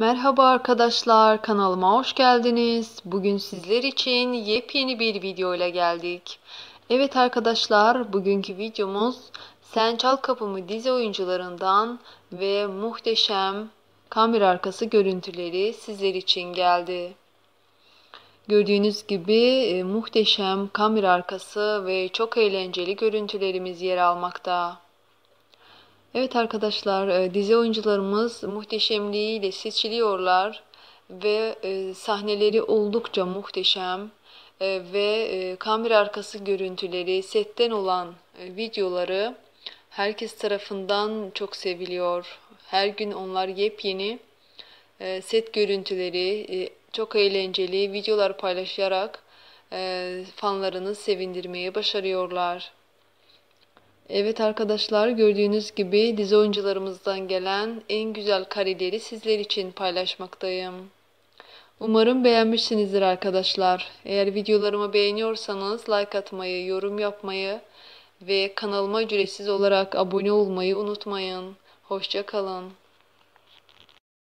Merhaba arkadaşlar, kanalıma hoş geldiniz. Bugün sizler için yepyeni bir video ile geldik. Evet arkadaşlar, bugünkü videomuz Sen Çal Kapımı dizi oyuncularından ve muhteşem kamera arkası görüntüleri sizler için geldi. Gördüğünüz gibi e, muhteşem kamera arkası ve çok eğlenceli görüntülerimiz yer almakta. Evet arkadaşlar e, dizi oyuncularımız muhteşemliğiyle seçiliyorlar ve e, sahneleri oldukça muhteşem e, ve kamera arkası görüntüleri setten olan videoları herkes tarafından çok seviliyor. Her gün onlar yepyeni set görüntüleri çok eğlenceli videolar paylaşarak fanlarını sevindirmeyi başarıyorlar. Evet arkadaşlar gördüğünüz gibi dizi oyuncularımızdan gelen en güzel kareleri sizler için paylaşmaktayım. Umarım beğenmişsinizdir arkadaşlar. Eğer videolarımı beğeniyorsanız like atmayı, yorum yapmayı ve kanalıma ücretsiz olarak abone olmayı unutmayın. Hoşçakalın.